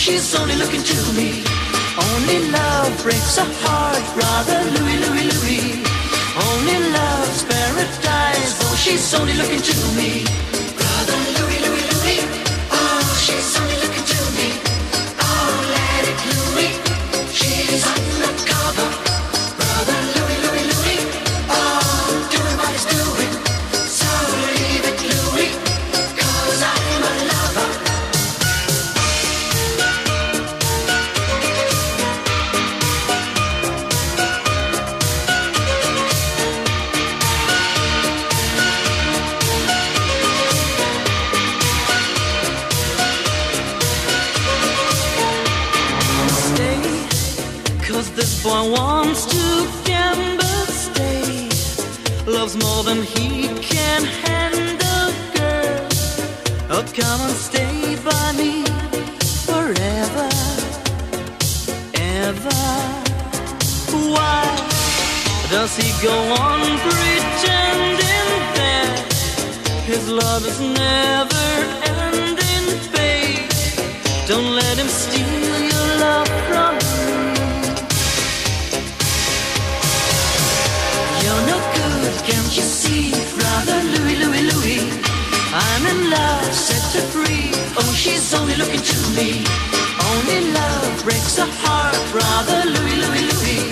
she's only looking to me. Only love breaks a heart, brother Louie, Louie, Louie. Only love's paradise, oh, she's only looking to me. Brother Louie, Louie, Louie, oh, she's only looking to me. Oh, let it Louie, she's Come and stay by me forever, ever. Why does he go on pretending that his love is never ending, babe? Don't let him steal your love from me. You're no good, can't you see, brother Louie, Louie, Louie? I'm in love to free. Oh, she's only looking to me. Only love breaks a heart, brother Louie, Louie, Louie.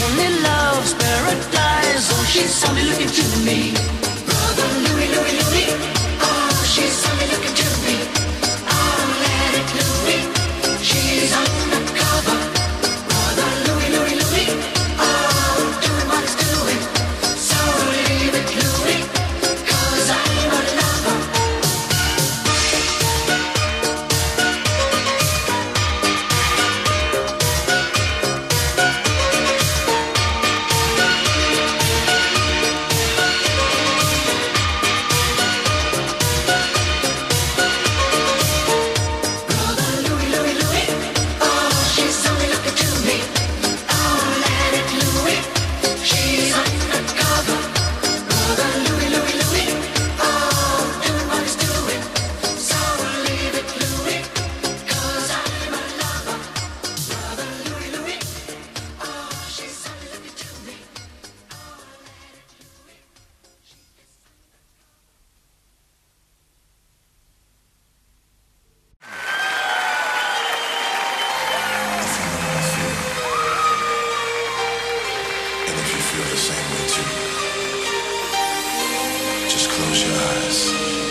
Only love's paradise. Oh, she's only looking to me. Just.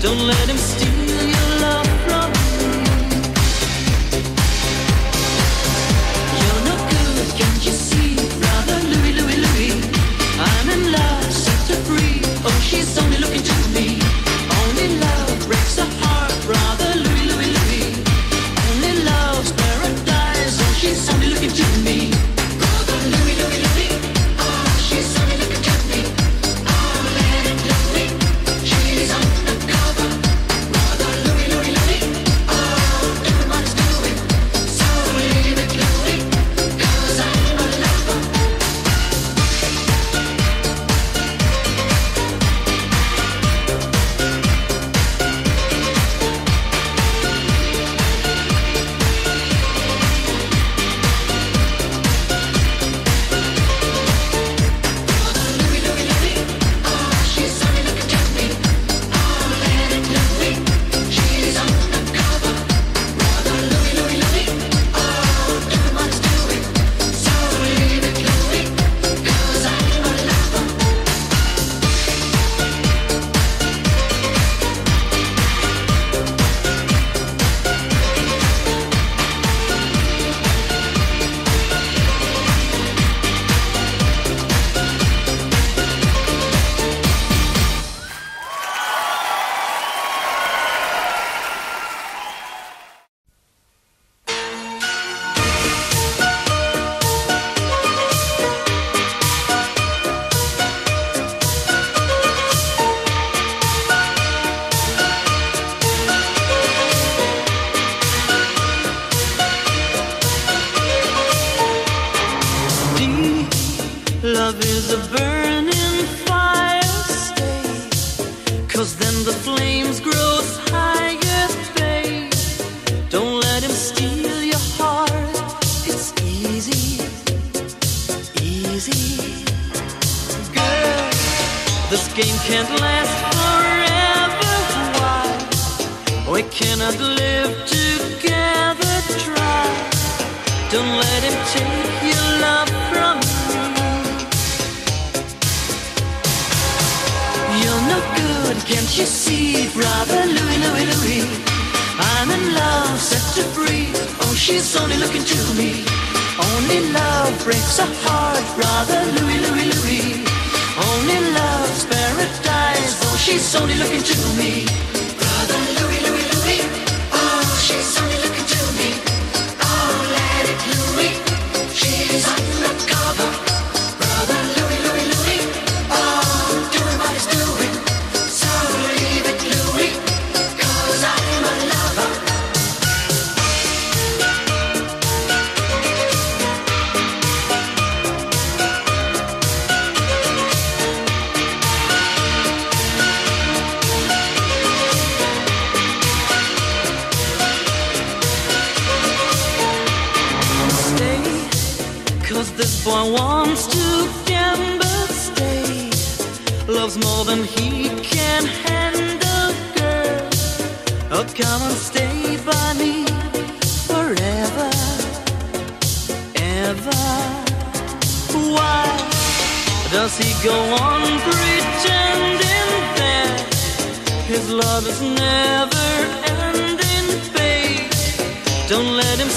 Don't let him Love is a burn. you see, brother Louie, Louie, Louie? I'm in love, set to free. Oh, she's only looking to me. Only love breaks a heart, brother Louie, Louie, Louie. Only love's paradise. Oh, she's only looking to me.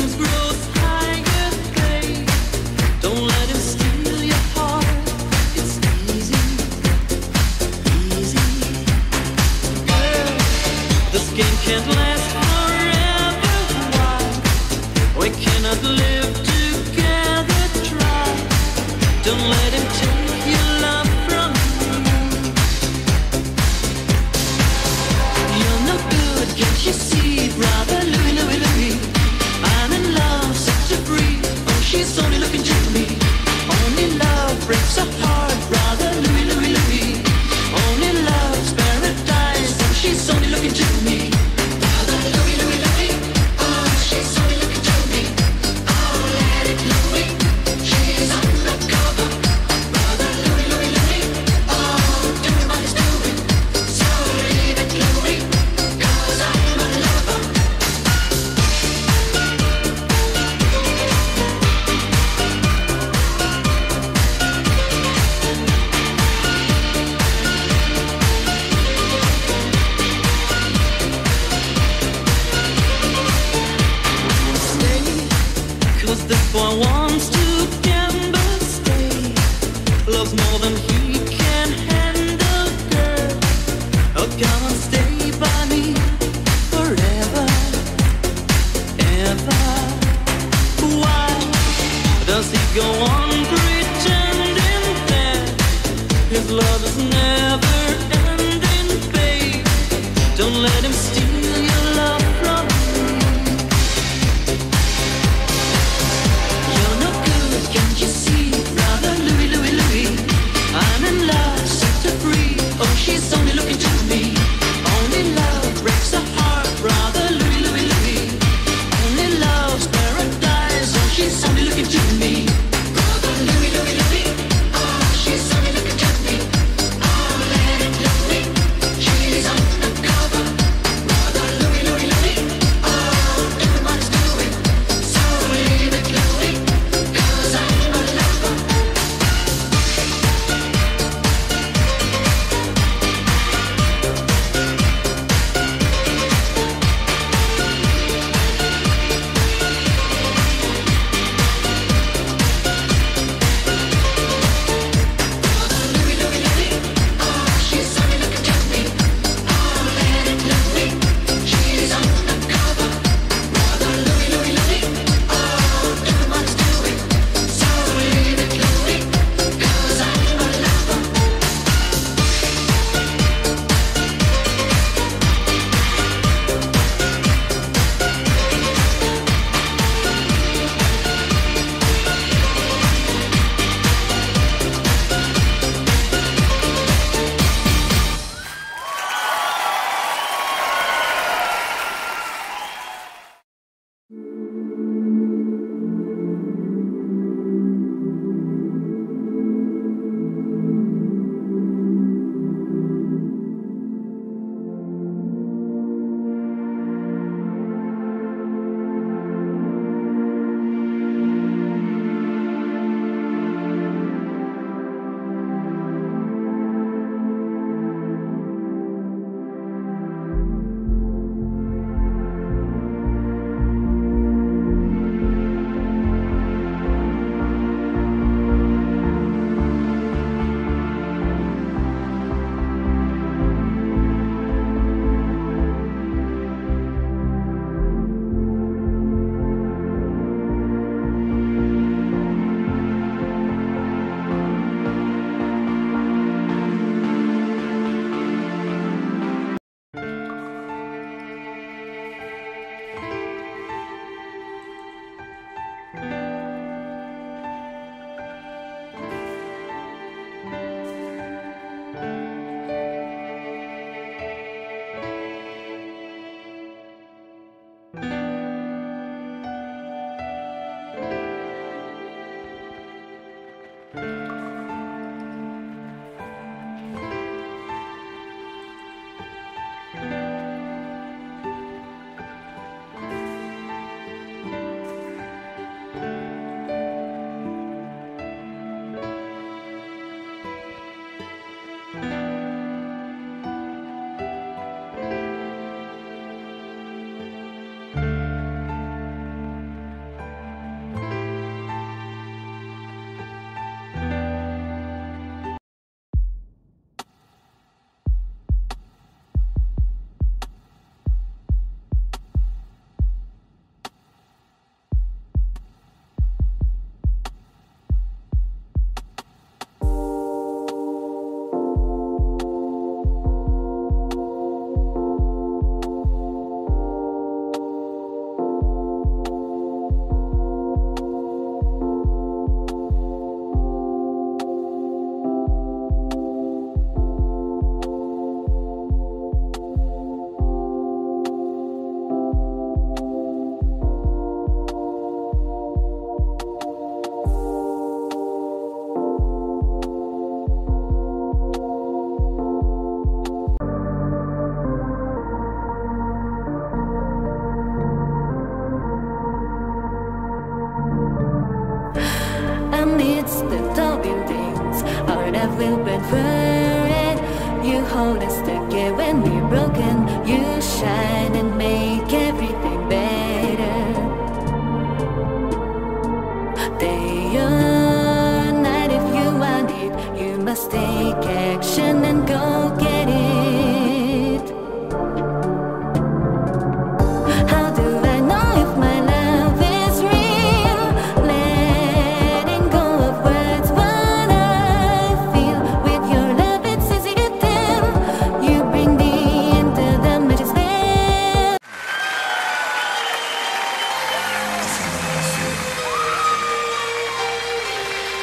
dreams grow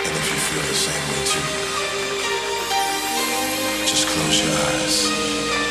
And if you feel the same way too, just close your eyes.